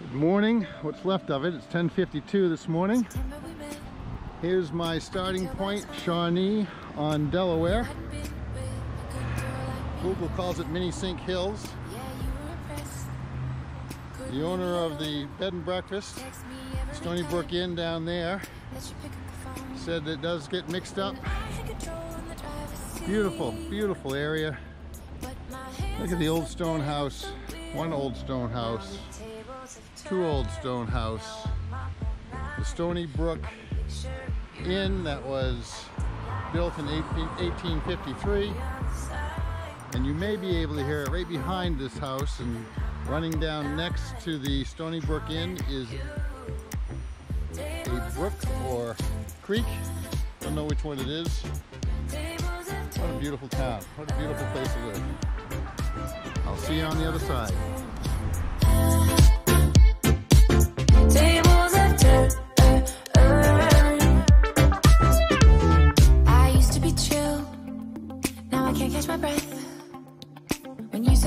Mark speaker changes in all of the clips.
Speaker 1: Good morning, what's left of it. It's 10.52 this morning. Here's my starting point, Shawnee on Delaware. Google calls it Minisink Hills. The owner of the bed and breakfast, Stony Brook Inn down there, said that it does get mixed up. Beautiful, beautiful area. Look at the old stone house, one old stone house, two old stone house, the Stony Brook Inn that was built in 18, 1853 and you may be able to hear it right behind this house and running down next to the Stony Brook Inn is a brook or creek. Don't know which one it is. What a beautiful town. What a beautiful place to live. I'll see you on the other side. I used to be chill.
Speaker 2: Now I can't catch my breath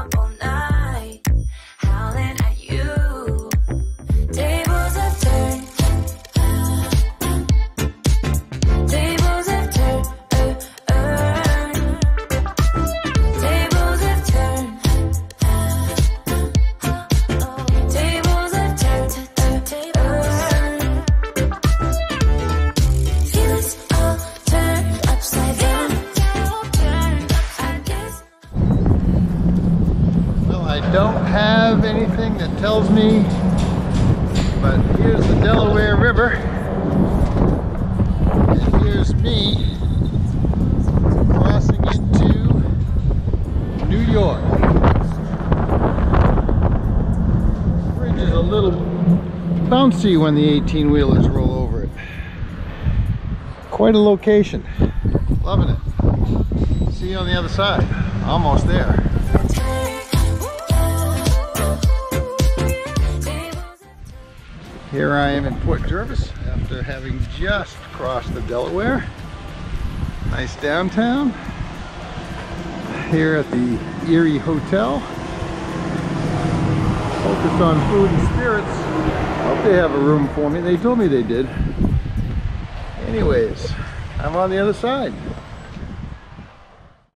Speaker 2: I'm up
Speaker 1: have anything that tells me, but here's the Delaware River. And here's me crossing into New York. Bridge is a little bouncy when the 18 wheelers roll over it. Quite a location. Loving it. See you on the other side. Almost there. Here I am in Port Jervis after having just crossed the Delaware. Nice downtown. Here at the Erie Hotel. Focus on food and spirits. Hope they have a room for me. They told me they did. Anyways, I'm on the other side.